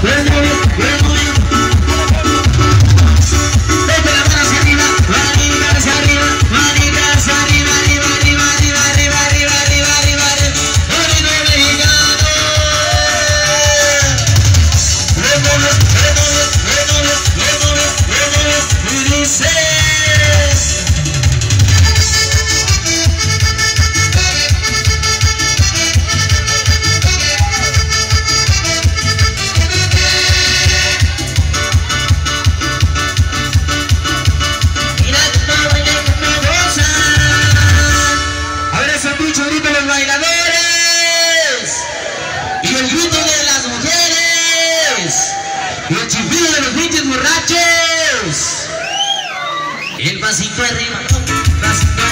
Let's go, let's. Tú eres.